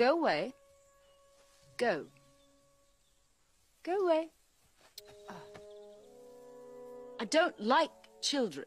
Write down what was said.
Go away. Go. Go away. Ah. I don't like children.